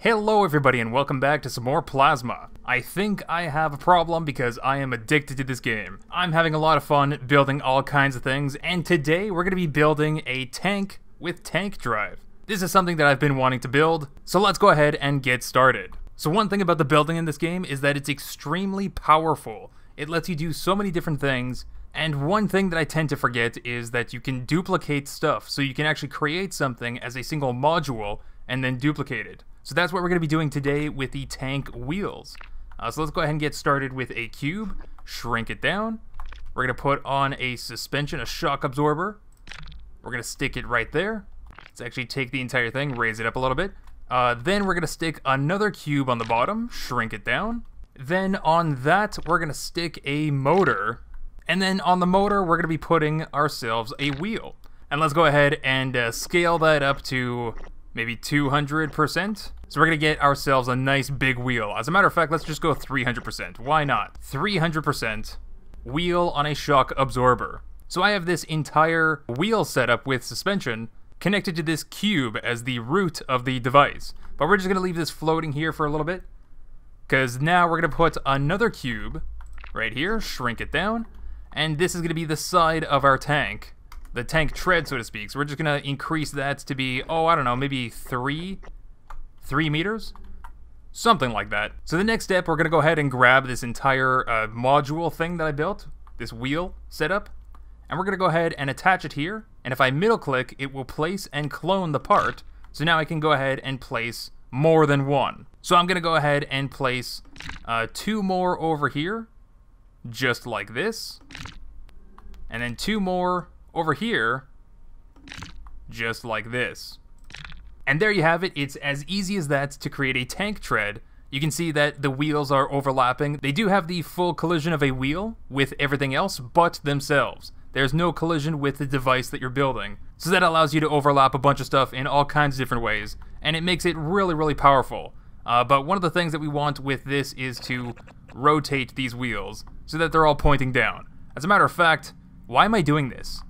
Hello everybody and welcome back to some more Plasma. I think I have a problem because I am addicted to this game. I'm having a lot of fun building all kinds of things and today we're going to be building a tank with tank drive. This is something that I've been wanting to build, so let's go ahead and get started. So one thing about the building in this game is that it's extremely powerful. It lets you do so many different things and one thing that I tend to forget is that you can duplicate stuff, so you can actually create something as a single module and then duplicate it. So that's what we're going to be doing today with the tank wheels. Uh, so let's go ahead and get started with a cube, shrink it down. We're going to put on a suspension, a shock absorber. We're going to stick it right there. Let's actually take the entire thing, raise it up a little bit. Uh, then we're going to stick another cube on the bottom, shrink it down. Then on that, we're going to stick a motor and then on the motor, we're going to be putting ourselves a wheel. And let's go ahead and uh, scale that up to maybe 200%. So we're to get ourselves a nice big wheel. As a matter of fact, let's just go 300%. Why not? 300% wheel on a shock absorber. So I have this entire wheel setup with suspension connected to this cube as the root of the device. But we're just to leave this floating here for a little bit. Because now we're to put another cube right here, shrink it down, and this is to be the side of our tank. The tank tread, so to speak. So we're just to increase that to be, oh, I don't know, maybe three, three meters? Something like that. So the next step, we're to go ahead and grab this entire uh, module thing that I built, this wheel setup, and we're to go ahead and attach it here. And if I middle click, it will place and clone the part. So now I can go ahead and place more than one. So I'm to go ahead and place uh, two more over here just like this. And then two more over here, just like this. And there you have it, it's as easy as that to create a tank tread. You can see that the wheels are overlapping. They do have the full collision of a wheel with everything else but themselves. There's no collision with the device that you're building. So that allows you to overlap a bunch of stuff in all kinds of different ways, and it makes it really, really powerful. Uh, but one of the things that we want with this is to rotate these wheels so that they're all pointing down. As a matter of fact, why am I doing this?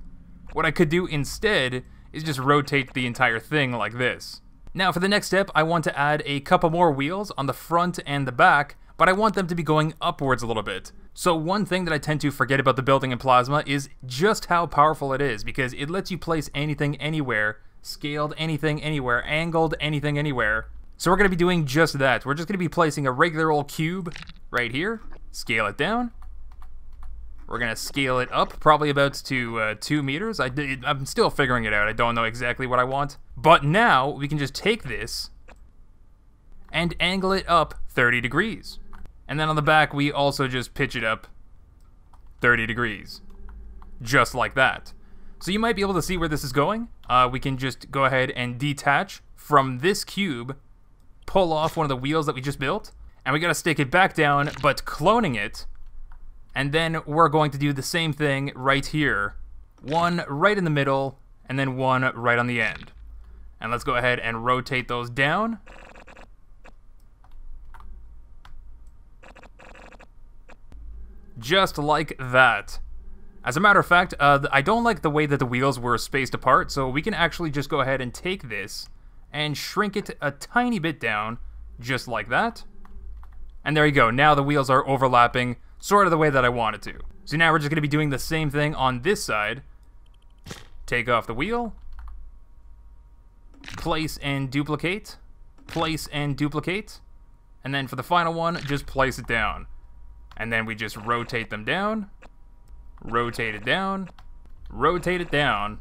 What I could do instead is just rotate the entire thing like this. Now for the next step, I want to add a couple more wheels on the front and the back, but I want them to be going upwards a little bit. So one thing that I tend to forget about the building in Plasma is just how powerful it is, because it lets you place anything anywhere, scaled anything anywhere, angled anything anywhere. So we're going to be doing just that. We're just going to be placing a regular old cube right here, scale it down, we're to scale it up, probably about to uh, 2 meters. I, I'm still figuring it out. I don't know exactly what I want. But now, we can just take this and angle it up 30 degrees. And then on the back, we also just pitch it up 30 degrees. Just like that. So you might be able to see where this is going. Uh, we can just go ahead and detach from this cube, pull off one of the wheels that we just built, and we gotta stick it back down, but cloning it and then we're going to do the same thing right here. One right in the middle, and then one right on the end. And let's go ahead and rotate those down. Just like that. As a matter of fact, uh, I don't like the way that the wheels were spaced apart, so we can actually just go ahead and take this and shrink it a tiny bit down, just like that. And there you go, now the wheels are overlapping sort of the way that I wanted to. So now we're just going to be doing the same thing on this side. Take off the wheel. Place and duplicate. Place and duplicate. And then for the final one, just place it down. And then we just rotate them down. Rotate it down. Rotate it down.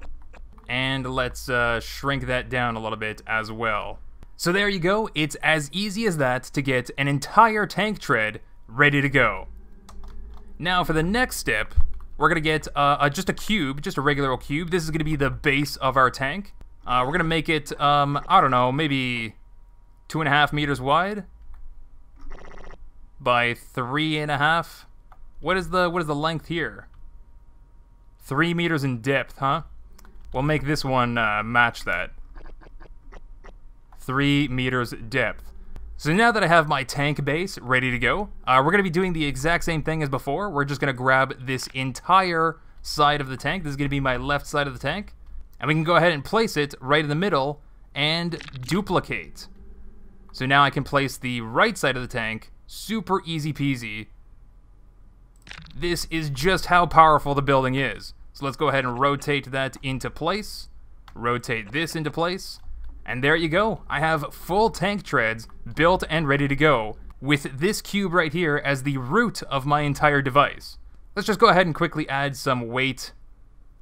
And let's uh, shrink that down a little bit as well. So there you go, it's as easy as that to get an entire tank tread ready to go. Now for the next step, we're gonna get uh, a, just a cube, just a regular old cube. This is gonna be the base of our tank. Uh, we're gonna make it, um, I don't know, maybe two and a half meters wide by three and a half. What is the what is the length here? Three meters in depth, huh? We'll make this one uh, match that. Three meters depth. So now that I have my tank base ready to go, uh, we're going to be doing the exact same thing as before. We're just going to grab this entire side of the tank. This is going to be my left side of the tank. And we can go ahead and place it right in the middle and duplicate. So now I can place the right side of the tank, super easy peasy. This is just how powerful the building is. So let's go ahead and rotate that into place, rotate this into place, and there you go. I have full tank treads built and ready to go with this cube right here as the root of my entire device. Let's just go ahead and quickly add some weight.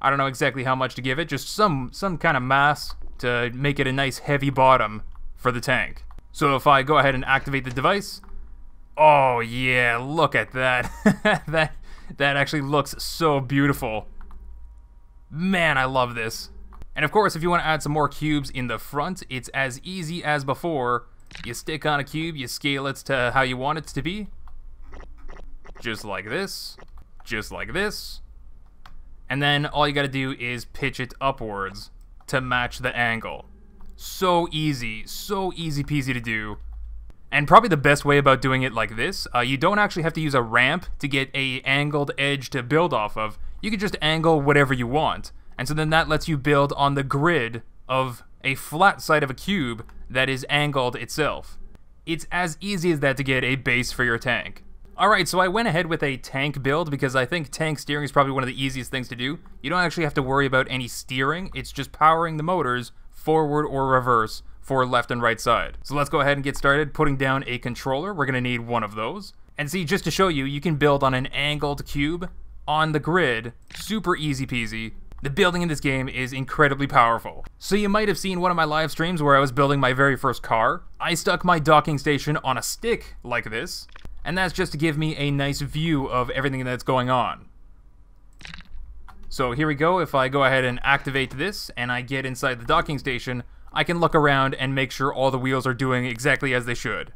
I don't know exactly how much to give it, just some some kind of mass to make it a nice heavy bottom for the tank. So if I go ahead and activate the device, oh yeah, look at that. that that actually looks so beautiful. Man, I love this. And of course, if you want to add some more cubes in the front, it's as easy as before. You stick on a cube, you scale it to how you want it to be. Just like this. Just like this. And then all you gotta do is pitch it upwards to match the angle. So easy, so easy peasy to do. And probably the best way about doing it like this, uh, you don't actually have to use a ramp to get a angled edge to build off of. You can just angle whatever you want. And so then that lets you build on the grid of a flat side of a cube that is angled itself. It's as easy as that to get a base for your tank. Alright, so I went ahead with a tank build because I think tank steering is probably one of the easiest things to do. You don't actually have to worry about any steering, it's just powering the motors forward or reverse for left and right side. So let's go ahead and get started putting down a controller. We're going to need one of those. And see, just to show you, you can build on an angled cube on the grid, super easy peasy, the building in this game is incredibly powerful. So you might have seen one of my live streams where I was building my very first car. I stuck my docking station on a stick like this, and that's just to give me a nice view of everything that's going on. So here we go, if I go ahead and activate this, and I get inside the docking station, I can look around and make sure all the wheels are doing exactly as they should.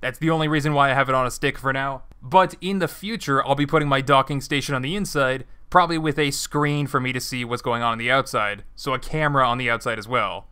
That's the only reason why I have it on a stick for now. But in the future, I'll be putting my docking station on the inside, probably with a screen for me to see what's going on on the outside, so a camera on the outside as well.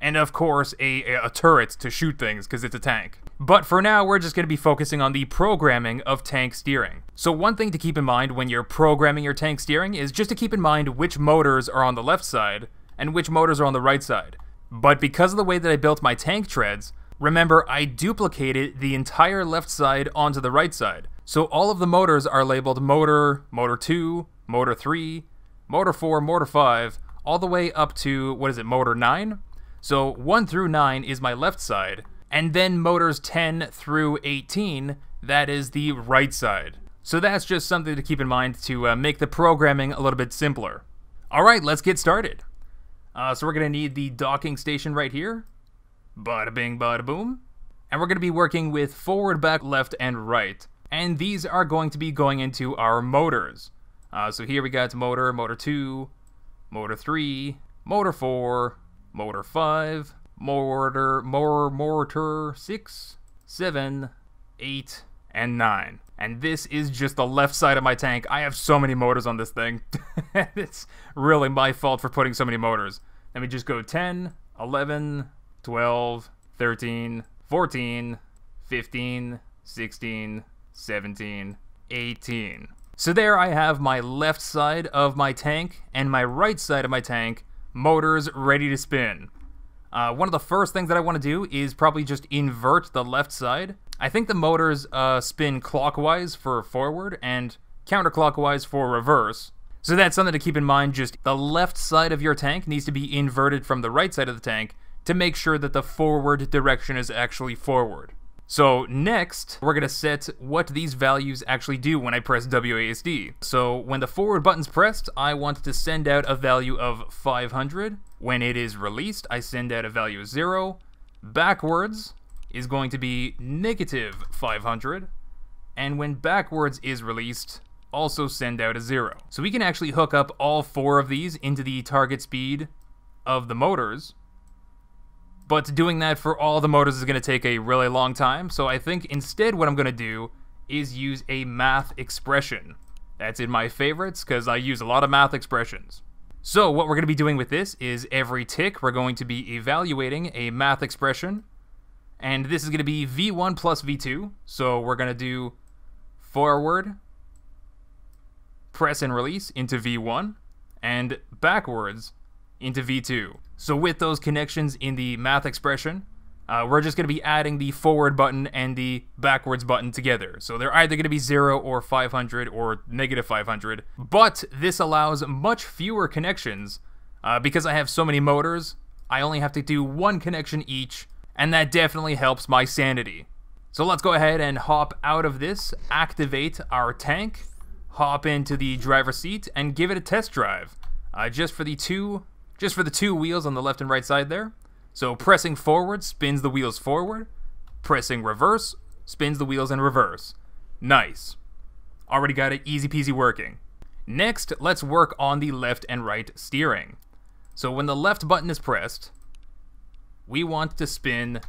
And of course, a, a turret to shoot things, because it's a tank. But for now, we're just going to be focusing on the programming of tank steering. So one thing to keep in mind when you're programming your tank steering is just to keep in mind which motors are on the left side, and which motors are on the right side. But because of the way that I built my tank treads, remember I duplicated the entire left side onto the right side. So all of the motors are labeled motor, motor 2, motor 3, motor 4, motor 5, all the way up to, what is it, motor 9? So 1 through 9 is my left side, and then motors 10 through 18, that is the right side. So that's just something to keep in mind to uh, make the programming a little bit simpler. Alright, let's get started. Uh, so we're going to need the docking station right here. Bada bing, bada boom. And we're going to be working with forward, back, left, and right. And these are going to be going into our motors. Uh, so here we got motor, motor 2, motor 3, motor 4, motor 5, motor, more, motor 6, 7, 8, and 9. And this is just the left side of my tank. I have so many motors on this thing. it's really my fault for putting so many motors. Let me just go 10, 11, 12, 13, 14, 15, 16, 17, 18. So there I have my left side of my tank and my right side of my tank, motors ready to spin. Uh, one of the first things that I want to do is probably just invert the left side. I think the motors uh, spin clockwise for forward and counterclockwise for reverse. So that's something to keep in mind, just the left side of your tank needs to be inverted from the right side of the tank to make sure that the forward direction is actually forward. So next, we're gonna set what these values actually do when I press WASD. So when the forward button's pressed, I want to send out a value of 500. When it is released, I send out a value of zero. Backwards is going to be negative 500. And when backwards is released, also send out a zero. So we can actually hook up all four of these into the target speed of the motors but doing that for all the motors is going to take a really long time, so I think instead what I'm going to do is use a math expression. That's in my favorites because I use a lot of math expressions. So what we're going to be doing with this is every tick we're going to be evaluating a math expression, and this is going to be v1 plus v2, so we're going to do forward, press and release into v1, and backwards into v2. So with those connections in the math expression, uh, we're just going to be adding the forward button and the backwards button together. So they're either going to be 0 or 500 or negative 500. But this allows much fewer connections. Uh, because I have so many motors, I only have to do one connection each, and that definitely helps my sanity. So let's go ahead and hop out of this, activate our tank, hop into the driver's seat, and give it a test drive. Uh, just for the two, just for the two wheels on the left and right side there. So pressing forward spins the wheels forward, pressing reverse spins the wheels in reverse. Nice. Already got it easy peasy working. Next, let's work on the left and right steering. So when the left button is pressed, we want to spin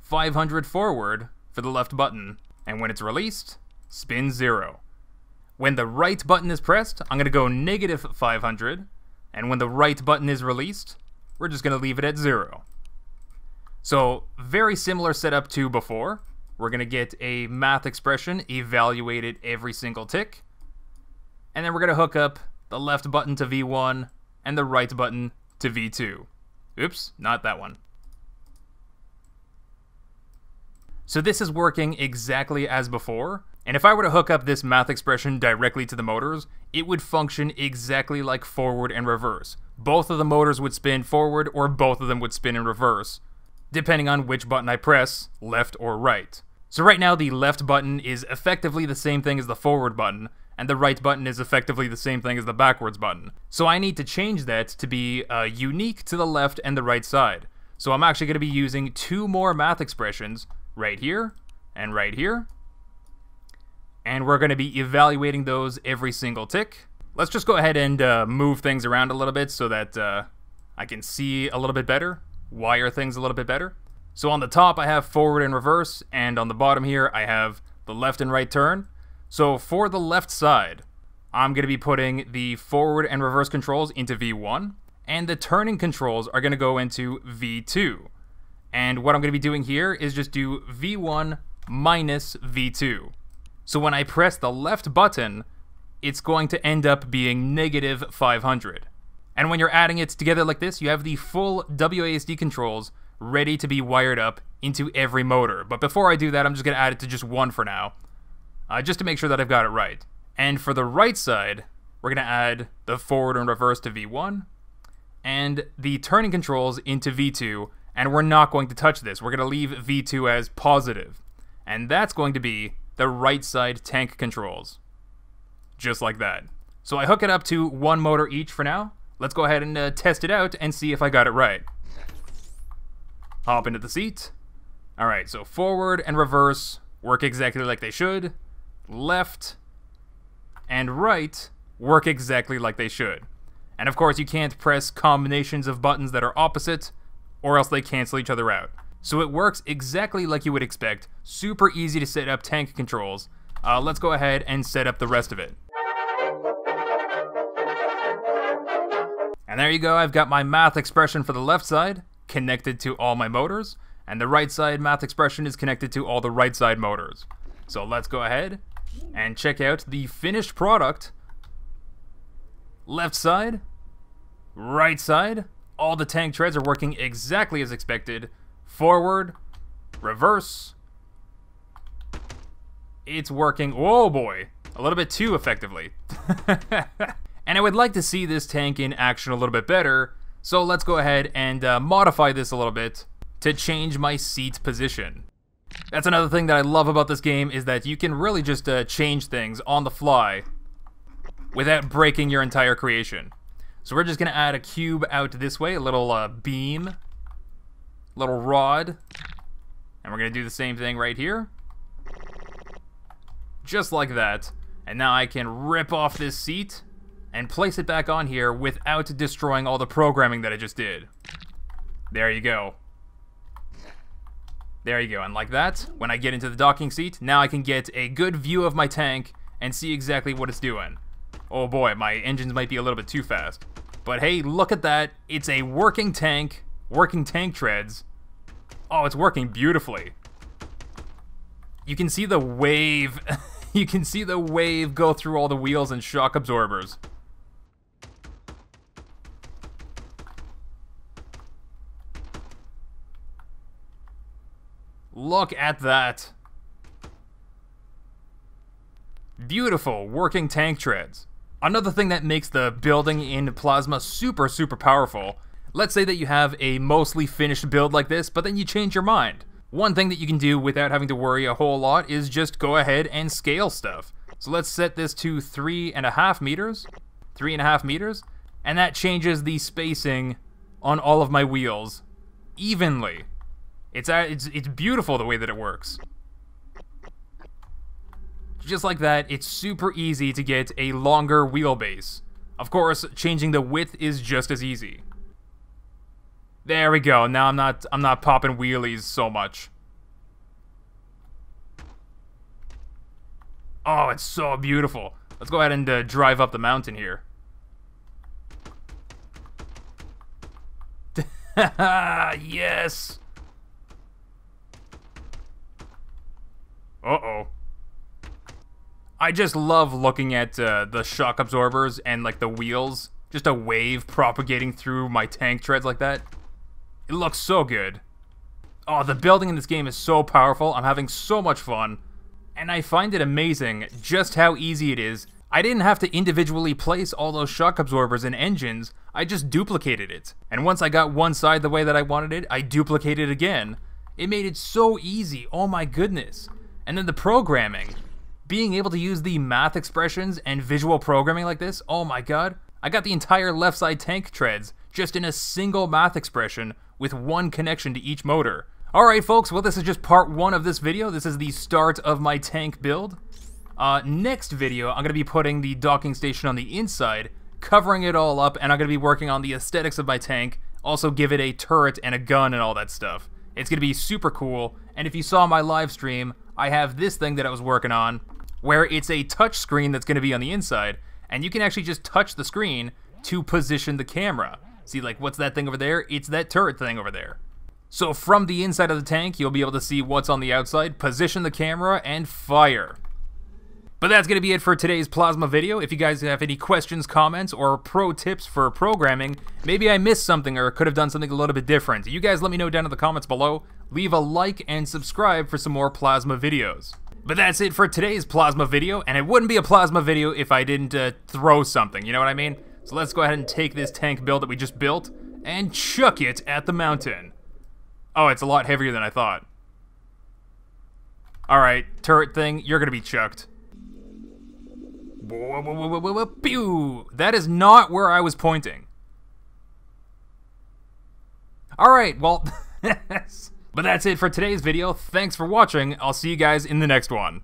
500 forward for the left button, and when it's released, spin 0. When the right button is pressed, I'm going to go negative 500, and when the right button is released, we're just going to leave it at 0. So, very similar setup to before. We're going to get a math expression evaluated every single tick, and then we're going to hook up the left button to V1 and the right button to V2. Oops, not that one. So this is working exactly as before, and if I were to hook up this math expression directly to the motors, it would function exactly like forward and reverse. Both of the motors would spin forward or both of them would spin in reverse, depending on which button I press, left or right. So right now the left button is effectively the same thing as the forward button, and the right button is effectively the same thing as the backwards button. So I need to change that to be uh, unique to the left and the right side. So I'm actually going to be using two more math expressions, right here and right here. And we're going to be evaluating those every single tick. Let's just go ahead and uh, move things around a little bit so that uh, I can see a little bit better, wire things a little bit better. So on the top I have forward and reverse, and on the bottom here I have the left and right turn. So for the left side, I'm going to be putting the forward and reverse controls into V1, and the turning controls are going to go into V2. And what I'm going to be doing here is just do V1 minus V2. So when I press the left button, it's going to end up being negative 500. And when you're adding it together like this, you have the full WASD controls ready to be wired up into every motor. But before I do that, I'm just going to add it to just one for now, uh, just to make sure that I've got it right. And for the right side, we're going to add the forward and reverse to V1, and the turning controls into V2, and we're not going to touch this. We're going to leave V2 as positive. And that's going to be the right side tank controls. Just like that. So I hook it up to one motor each for now. Let's go ahead and uh, test it out and see if I got it right. Hop into the seat. Alright, so forward and reverse work exactly like they should. Left and right work exactly like they should. And of course, you can't press combinations of buttons that are opposite or else they cancel each other out. So it works exactly like you would expect, super easy to set up tank controls. Uh, let's go ahead and set up the rest of it. And there you go, I've got my math expression for the left side connected to all my motors, and the right side math expression is connected to all the right side motors. So let's go ahead and check out the finished product. Left side, right side, all the tank treads are working exactly as expected. Forward, reverse. It's working, oh boy, a little bit too effectively. and I would like to see this tank in action a little bit better, so let's go ahead and uh, modify this a little bit to change my seat position. That's another thing that I love about this game is that you can really just uh, change things on the fly without breaking your entire creation. So we're just going to add a cube out this way, a little uh, beam, little rod, and we're going to do the same thing right here. Just like that. And now I can rip off this seat and place it back on here without destroying all the programming that I just did. There you go. There you go, and like that, when I get into the docking seat, now I can get a good view of my tank and see exactly what it's doing. Oh boy, my engines might be a little bit too fast. But hey, look at that. It's a working tank, working tank treads. Oh, it's working beautifully. You can see the wave. you can see the wave go through all the wheels and shock absorbers. Look at that. Beautiful working tank treads. Another thing that makes the building in Plasma super, super powerful. Let's say that you have a mostly finished build like this, but then you change your mind. One thing that you can do without having to worry a whole lot is just go ahead and scale stuff. So let's set this to three and a half meters, three and a half meters, and that changes the spacing on all of my wheels evenly. It's, it's, it's beautiful the way that it works. Just like that, it's super easy to get a longer wheelbase. Of course, changing the width is just as easy. There we go. Now I'm not I'm not popping wheelies so much. Oh, it's so beautiful. Let's go ahead and uh, drive up the mountain here. yes. Uh-oh. I just love looking at uh, the shock absorbers and like the wheels. Just a wave propagating through my tank treads like that. It looks so good. Oh, the building in this game is so powerful. I'm having so much fun. And I find it amazing just how easy it is. I didn't have to individually place all those shock absorbers and engines, I just duplicated it. And once I got one side the way that I wanted it, I duplicated it again. It made it so easy, oh my goodness. And then the programming. Being able to use the math expressions and visual programming like this, oh my god. I got the entire left side tank treads just in a single math expression with one connection to each motor. Alright folks, well this is just part one of this video. This is the start of my tank build. Uh, next video, I'm going to be putting the docking station on the inside, covering it all up, and I'm going to be working on the aesthetics of my tank, also give it a turret and a gun and all that stuff. It's going to be super cool, and if you saw my live stream, I have this thing that I was working on, where it's a touch screen that's going to be on the inside, and you can actually just touch the screen to position the camera. See, like, what's that thing over there? It's that turret thing over there. So from the inside of the tank, you'll be able to see what's on the outside, position the camera, and fire. But that's going to be it for today's Plasma video. If you guys have any questions, comments, or pro tips for programming, maybe I missed something or could have done something a little bit different, you guys let me know down in the comments below. Leave a like and subscribe for some more Plasma videos. But that's it for today's Plasma video, and it wouldn't be a Plasma video if I didn't uh, throw something, you know what I mean? So let's go ahead and take this tank build that we just built and chuck it at the mountain. Oh, it's a lot heavier than I thought. Alright, turret thing, you're gonna be chucked. Pew! That is not where I was pointing. Alright, well, but that's it for today's video. Thanks for watching. I'll see you guys in the next one.